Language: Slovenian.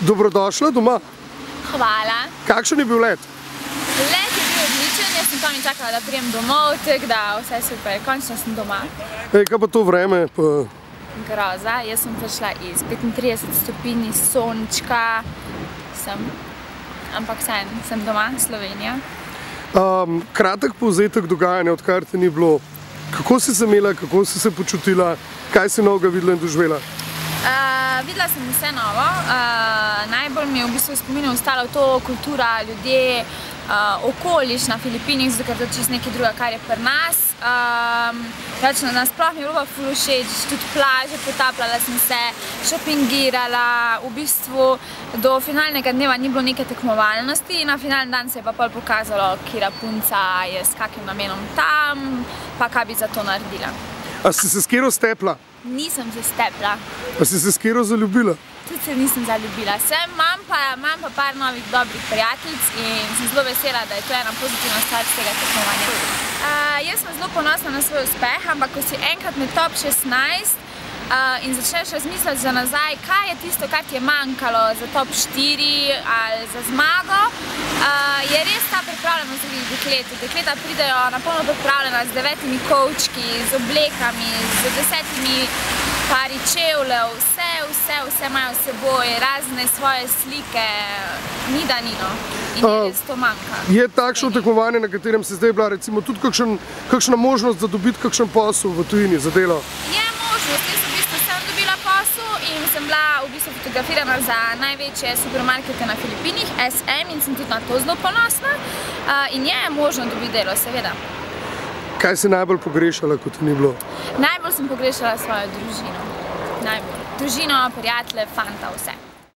Dobrodošla doma. Hvala. Kakšen je bil let? Let je bil odličen, jaz sem tam čakala, da prijem domov, tako da vse super, končno sem doma. Ej, kaj pa to vreme? Pa... Groza, jaz sem prišla iz 35 stopinj sončka, sem, ampak vsem, sem doma, Slovenija. Um, kratek povzetek dogajanja, odkar te ni bilo. Kako si se imela, kako si se počutila, kaj si novega videla in doživela? Uh, videla sem vse novo. Uh, najbolj mi je v bistvu spominjalo ostalo to kultura, ljudje, uh, okoliš na Filipinih, zato ker to je čisto nekaj drugega, kar je pri nas. Um, rač, na, nasploh mi je bilo ful všeč, tudi plaže, potapljala sem se, šopingirala, v bistvu do finalnega dneva ni bilo neke tekmovalnosti, na finalni dan se je pa pol pokazalo, kira punca je s kakim namenom tam, pa kaj bi za to naredila. A si se s kero stepla? Nisem se stepla. A si se s kero zaljubila? Tudi se nisem zaljubila. Sem, imam pa, imam pa par novih dobrih prijateljic in sem zelo vesela, da je to ena pozitivna stvar z tega tekmovanja. Uh, jaz sem zelo ponosna na svoj uspeh, ampak ko si enkrat med top 16, Uh, in začneš razmisliti za nazaj, kaj je tisto, kar ti je manjkalo za top 4 ali za zmago, uh, je res ta pripravljenost drugih deklet. Dekleta pridejo na polno pripravljena z devetimi kovčki, z oblekami, z desetimi pari čevljev, vse, vse, vse imajo s seboj, razne svoje slike, ni da nino. In uh, res to manjka. Je takšno tekmovanje, na katerem se zdaj bila recimo tudi kakšen, kakšna možnost za dobiti kakšen posel v tujini za delo? Je možnost, jaz dobila posel in sem bila v bistvu fotografirana za največje supermarkete na Filipinih, SM, in sem tudi na to zelo ponosna. Uh, in je možno dobiti delo, seveda. Kaj si najbolj pogrešala, kot ni bilo? Najbolj sem pogrešala svojo družino. Najbolj. Družino, prijatelje, fanta, vse.